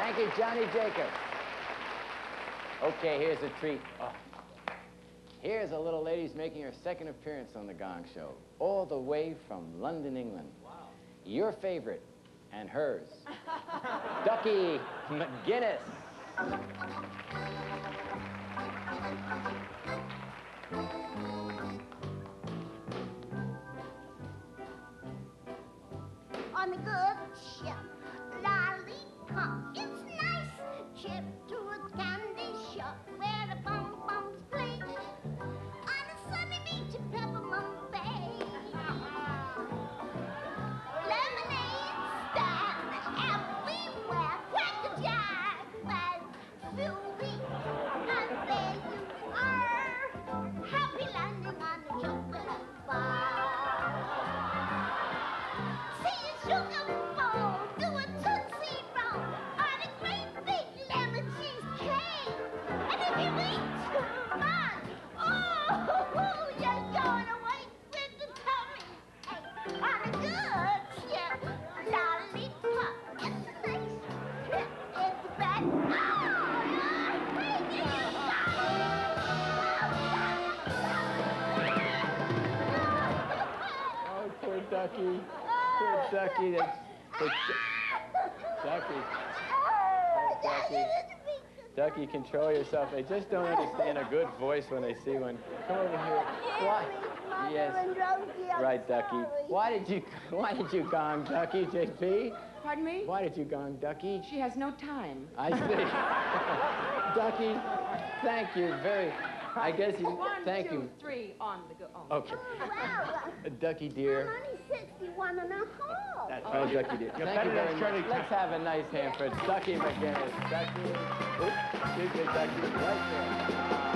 Thank you, Johnny Jacobs. Okay, here's a treat. Oh. Here's a little lady who's making her second appearance on The Gong Show, all the way from London, England. Wow. Your favorite and hers, Ducky McGinnis. On the good ship, It's nice trip to a candy shop where the bum play. On a sunny beach. Lemonade everywhere. Ducky. Poor Ducky. That's, poor Ducky. Ducky. Ducky, control yourself. They just don't understand a good voice when they see one. Come over here. Why? Yes. Right, Ducky. Why did you Why did you gong Ducky, JP? Pardon me? Why did you gong Ducky? She has no time. I see. Ducky, thank you very. I guess you. One, thank two, you. three, on the go. Oh. Okay. Oh, well, Ducky I'm dear. only 61 and a half. That's oh, Ducky dear. Thank you very much. Let's have a nice hand for Ducky McGinnis. Ducky. Oops, excuse me, Ducky. Right there.